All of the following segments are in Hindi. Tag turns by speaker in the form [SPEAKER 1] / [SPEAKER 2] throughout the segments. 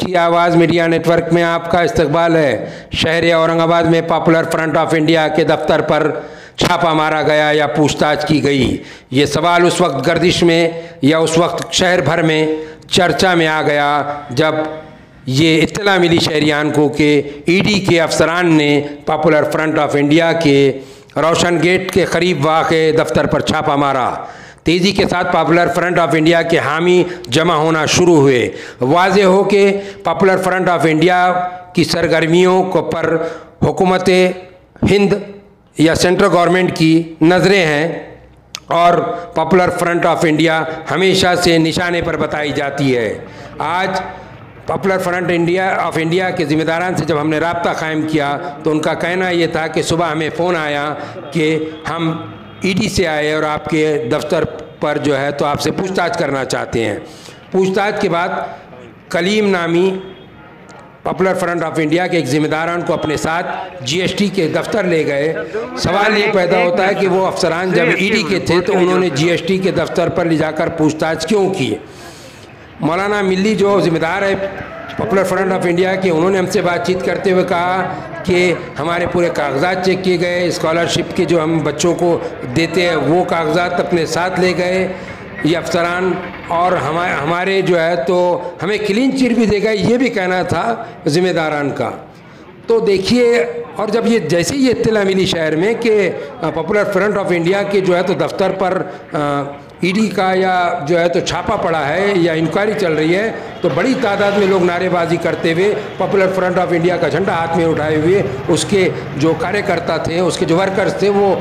[SPEAKER 1] की आवाज़ मीडिया नेटवर्क में आपका इस्तकबाल है। शहर औरंगाबाद में पॉपुलर फ्रंट ऑफ़ इंडिया के दफ्तर पर छापा मारा गया या पूछताछ की गई। ये सवाल उस वक्त गर्दिश में या उस वक्त शहर भर में चर्चा में आ गया, जब ये इत्तला मिली शहरियान को कि ईडी के अफसरान ने पॉपुलर फ्रंट ऑफ़ इंडिया के रोशन गेट के करीब वाक़ दफ्तर पर छापा मारा। तेज़ी के साथ पॉपुलर फ्रंट ऑफ़ इंडिया के हामी जमा होना शुरू हुए। वाज हो कि पॉपुलर फ्रंट ऑफ़ इंडिया की सरगर्मियों को पर हुकूमत, हिंद या सेंट्रल गवर्नमेंट की नज़रें हैं और पॉपुलर फ्रंट ऑफ़ इंडिया हमेशा से निशाने पर बताई जाती है। आज popular front India, of India के ज़िम्मेदारान से जब हमने रबता कायम किया तो उनका कहना ये था कि सुबह हमें फ़ोन आया कि हम ईडी से आए और आपके दफ्तर पर जो है तो आपसे पूछताछ करना चाहते हैं। पूछताछ के बाद कलीम नामी पॉपुलर फ्रंट ऑफ़ इंडिया के एक जिम्मेदारान को अपने साथ जीएसटी के दफ्तर ले गए। सवाल ये पैदा होता है कि वो अफसरान जब ईडी के थे तो उन्होंने जीएसटी के दफ्तर पर ले जाकर पूछताछ क्यों की? मौलाना मिल्ली जो ज़िम्मेदार है पॉपुलर फ्रंट ऑफ़ इंडिया के, उन्होंने हमसे बातचीत करते हुए कहा कि हमारे पूरे कागजात चेक किए गए स्कॉलरशिप के जो हम बच्चों को देते हैं, वो कागजात अपने साथ ले गए, ये अफसरान, और हमारे हमारे जो है तो हमें क्लीन चिट भी देगा ये भी कहना था ज़िम्मेदारान का। तो देखिए, और जब ये, जैसे ही ये इत्तला मिली शहर में कि पॉपुलर फ्रंट ऑफ़ इंडिया के जो है तो दफ्तर पर ईडी का या जो है तो छापा पड़ा है या इंक्वायरी चल रही है तो बड़ी तादाद में लोग नारेबाजी करते हुए पॉपुलर फ्रंट ऑफ़ इंडिया का झंडा हाथ में उठाए हुए उसके जो कार्यकर्ता थे, उसके जो वर्कर्स थे, वो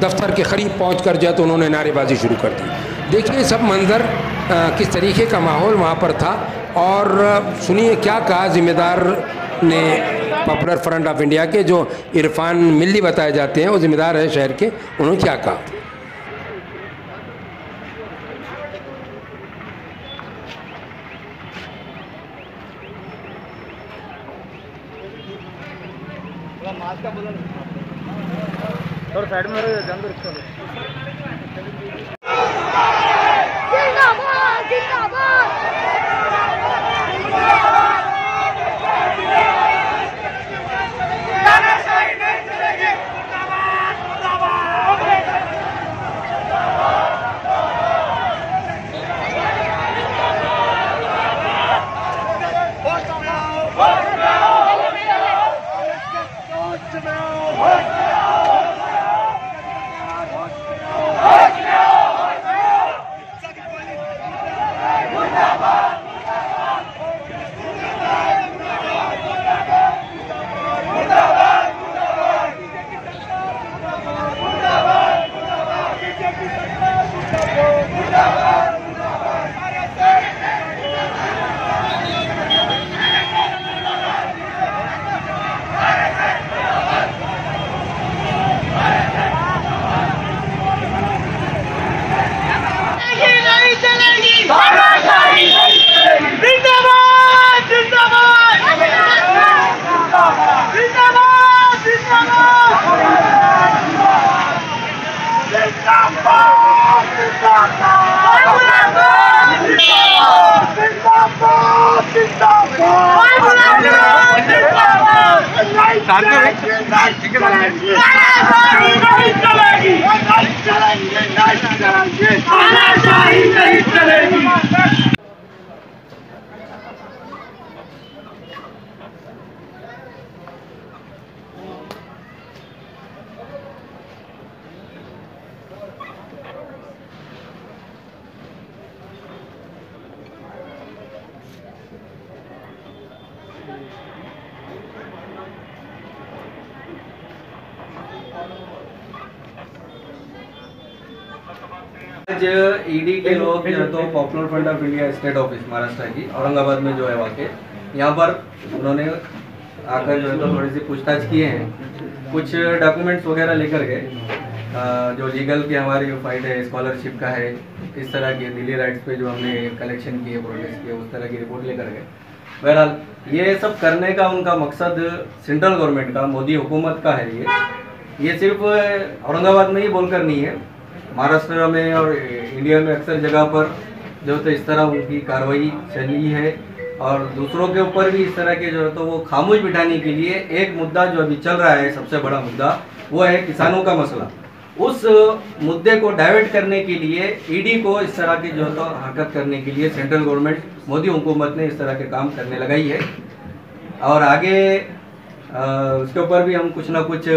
[SPEAKER 1] दफ्तर के करीब पहुँच कर जो है तो उन्होंने नारेबाजी शुरू कर दी। देखिए सब मंज़र किस तरीके का माहौल वहाँ पर था और सुनिए क्या कहा ज़िम्मेदार ने पॉपुलर फ्रंट ऑफ़ इंडिया के जो इरफान मिल्ली बताए जाते हैं, वो ज़िम्मेदार है शहर के, उन्होंने क्या कहा?
[SPEAKER 2] साइड में जान दो
[SPEAKER 3] चलेगी।
[SPEAKER 2] आज ईडी के लोग जो है तो popular front of India state office Maharashtra की औरंगाबाद में जो है वाकई यहाँ पर उन्होंने आकर जो है तो थोड़ी सी पूछताछ किए हैं। कुछ डॉक्यूमेंट्स वगैरह लेकर गए। जो लीगल की हमारी जो फाइट है स्कॉलरशिप का है इस तरह के दिल्ली राइट्स पे जो हमने कलेक्शन किए प्रोटेस्ट किए उस तरह की रिपोर्ट लेकर गए। बहरहाल ये सब करने का उनका मकसद सेंट्रल गवर्नमेंट का मोदी हुकूमत का है ये। ये सिर्फ़ औरंगाबाद में ही बोलकर नहीं है। महाराष्ट्र में और इंडिया में अक्सर जगह पर जो तो इस तरह उनकी कार्रवाई चली है और दूसरों के ऊपर भी इस तरह के जो है तो वो खामोश बिठाने के लिए एक मुद्दा जो अभी चल रहा है सबसे बड़ा मुद्दा वो है किसानों का मसला। उस मुद्दे को डाइवर्ट करने के लिए ईडी को इस तरह की जो है तो हरकत करने के लिए सेंट्रल गवर्नमेंट मोदी हुकूमत ने इस तरह के काम करने लगाई है। और आगे अ, उसके ऊपर भी हम कुछ ना कुछ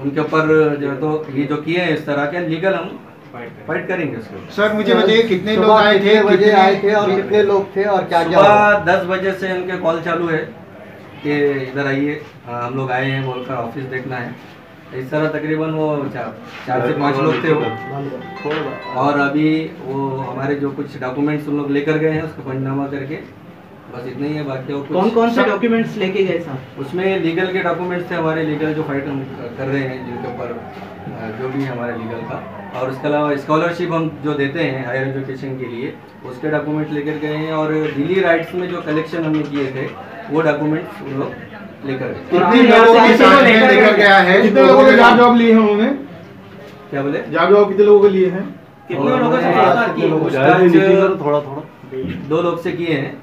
[SPEAKER 2] उनके ऊपर जो है तो ये जो किए हैं इस तरह के लीगल हम फाइट करेंगे। उसके
[SPEAKER 4] सर मुझे बताइए कितने लोग आए थे
[SPEAKER 5] कितने बजे आए थे और कितने लोग थे और क्या क्या
[SPEAKER 2] सुबह दस बजे से उनके कॉल चालू है कि इधर आइए हाँ, हम लोग आए हैं बोलकर ऑफ़िस देखना है। इस तरह तकरीबन वो चार चार से पाँच लोग थे वो। और अभी वो हमारे जो कुछ डॉक्यूमेंट्स उन लोग लेकर गए हैं उसको पंचनामा करके बस इतना ही है बाकी और
[SPEAKER 6] कौन
[SPEAKER 2] कुछ
[SPEAKER 6] कौन से डॉक्यूमेंट्स लेके गए साहब
[SPEAKER 2] उसमें लीगल के डॉक्यूमेंट्स थे हमारे लीगल जो फाइट हम कर रहे हैं जिनके ऊपर जो भी है हमारे लीगल का। और उसके अलावा स्कॉलरशिप हम जो देते हैं हायर एजुकेशन के लिए उसके डॉक्यूमेंट्स लेकर गए हैं और दिल्ली राइट्स में जो कलेक्शन हमने किए थे वो डॉक्यूमेंट्स उन लोग लेकर गए।
[SPEAKER 4] कितने लोगों के साथ में लेकर गया है।
[SPEAKER 7] कितने लोगों के जॉब जॉब लिए हैं उन्होंने।
[SPEAKER 2] क्या बोले?
[SPEAKER 7] जॉब जॉब कितने लोगों के लिए हैं?
[SPEAKER 6] कितने लोगों से
[SPEAKER 5] थोड़ा थोड़ा
[SPEAKER 2] दो लोग से किए हैं।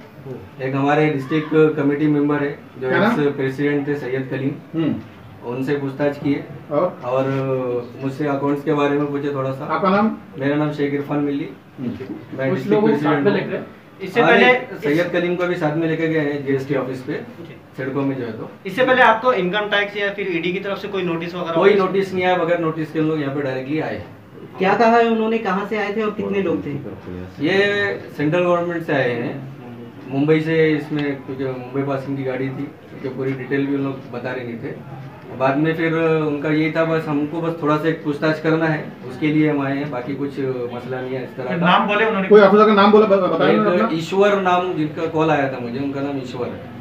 [SPEAKER 2] एक हमारे डिस्ट्रिक्ट कमेटी मेंबर है जो एक्स प्रेसिडेंट थे सैयद कलीम।
[SPEAKER 7] हम्म।
[SPEAKER 2] उनसे पूछताछ किए
[SPEAKER 7] और?
[SPEAKER 2] और मुझसे अकाउंट्स के बारे में पूछे थोड़ा सा।
[SPEAKER 7] आपका नाम?
[SPEAKER 2] मेरा नाम शेख इरफान मिल्ली। मैं डिस्ट्रिक्ट प्रेसिडेंट
[SPEAKER 6] साथ में
[SPEAKER 2] हूँ।
[SPEAKER 6] लेकर? इससे
[SPEAKER 2] हाँ,
[SPEAKER 6] पहले
[SPEAKER 2] सैयद कलीम को भी साथ में लेके गए हैं जीएसटी ऑफ़िस पे सिडको में जो है तो।
[SPEAKER 6] इससे पहले आपको इनकम टैक्स या फिर ईडी की तरफ़ से कोई नोटिस वगैरह
[SPEAKER 2] कोई नोटिस नहीं आया बगैर नोटिस के लोग यहाँ पे डायरेक्टली आए
[SPEAKER 6] क्या कहा है उन्होंने? कहाँ से आए थे और कितने लोग थे?
[SPEAKER 2] ये सेंट्रल गवर्नमेंट से आए हैं। मुंबई से इसमें क्योंकि मुंबई पासिंग की गाड़ी थी क्योंकि पूरी डिटेल भी उन लोग बता रहे नहीं थे। बाद में फिर उनका यही था बस हमको बस थोड़ा सा पूछताछ करना है उसके लिए हम आए हैं बाकी कुछ मसला नहीं है इस तरह
[SPEAKER 6] नाम बोले उन्होंने
[SPEAKER 7] कोई अफसर का नाम बोला बताइए
[SPEAKER 2] ईश्वर नाम जिनका कॉल आया था मुझे उनका नाम ईश्वर है।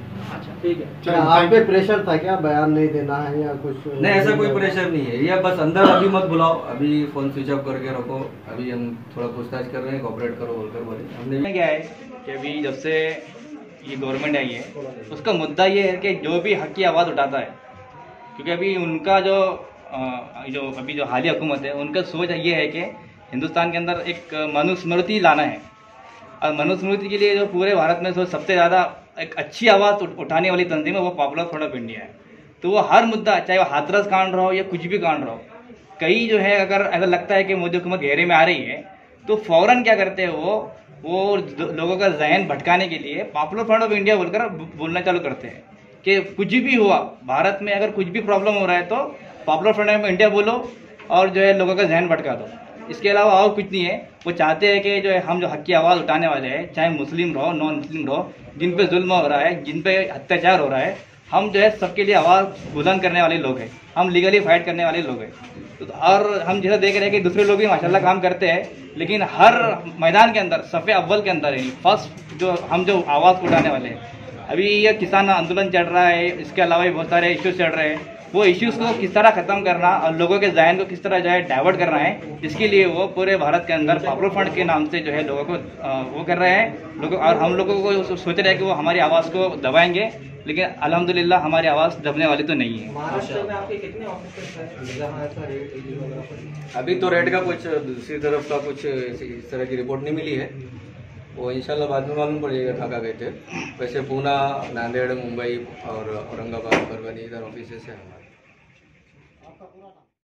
[SPEAKER 6] ठीक है।
[SPEAKER 5] क्या आप पे प्रेशर था क्या? बयान नहीं देना है या कुछ?
[SPEAKER 2] नहीं ऐसा कोई प्रेशर नहीं है। ये बस अंदर अभी मत बुलाओ। अभी फ़ोन स्विच ऑफ़ करके रखो। अभी हम थोड़ा पूछताछ कर रहे हैं कॉपरेट करो बोलकर बोले। हमने
[SPEAKER 8] क्या है कि अभी जब से ये गवर्नमेंट आई है उसका मुद्दा ये है कि जो भी हक की आवाज़ उठाता है क्योंकि अभी उनका जो जो अभी जो हालिया हुकूमत है उनका सोच ये है कि हिंदुस्तान के अंदर एक मनुस्मृति लाना है। और मनुस्मृति के लिए जो पूरे भारत में जो सबसे ज़्यादा एक अच्छी आवाज़ उठाने वाली तंजीम है वो पॉपुलर फ्रंट ऑफ़ इंडिया है। तो वो हर मुद्दा, चाहे वो हाथरस कांड रहो या कुछ भी कांड रहो, कई जो है अगर ऐसा लगता है कि मोदी हुकूमत घेरे में आ रही है तो फ़ौरन क्या करते हैं वो वो लोगों का जहन भटकाने के लिए पॉपुलर फ्रंट ऑफ़ इंडिया बोलकर बोलना चालू करते हैं कि कुछ भी हुआ, भारत में अगर कुछ भी प्रॉब्लम हो रहा है तो पॉपुलर फ्रंट ऑफ़ इंडिया बोलो और जो है लोगों का जहन भटका दो। इसके अलावा और कुछ नहीं है। वो चाहते हैं कि जो है, हम जो हक की आवाज़ उठाने वाले हैं, चाहे मुस्लिम रहो नॉन मुस्लिम रहो, जिन पे जुल्म हो रहा है, जिन पे अत्याचार हो रहा है, हम जो है सबके लिए आवाज़ बुलंद करने वाले लोग हैं। हम लीगली फाइट करने वाले लोग हैं। तो और हम जैसा देख रहे हैं कि दूसरे लोग भी माशाल्लाह काम करते हैं, लेकिन हर मैदान के अंदर, सफ़े अव्वल के अंदर है फ़र्स्ट जो हम जो आवाज़ उठाने वाले हैं अभी ये किसान आंदोलन चल रहा है इसके अलावा भी बहुत सारे इश्यूज़ चल रहे हैं। वो इश्यूज़ को किस तरह खत्म करना और लोगों के जहन को किस तरह जो है डाइवर्ट करना है इसके लिए वो पूरे भारत के अंदर पॉपुलर फ्रंट के नाम से जो है लोगों को वो कर रहे हैं। लोगों और हम लोगों को सोच रहे हैं कि वो हमारी आवाज़ को दबाएँगे लेकिन अल्हम्दुलिल्लाह हमारी आवाज़ दबने वाली तो नहीं है।
[SPEAKER 6] महाराष्ट्र में आपके कितने ऑफ़िस हैं? जहाँ ऐसा रेट ईडी वगैरह पर
[SPEAKER 2] अभी तो रेड का कुछ दूसरी तरफ़ का कुछ इस तरह की रिपोर्ट नहीं मिली है। वो इंशाल्लाह बाद में मालूम पड़ेगा ढाका गए थे। वैसे पूना, नांदेड़, मुंबई और औरंगाबाद परवनी इधर ऑफ़िस हैं हमारे।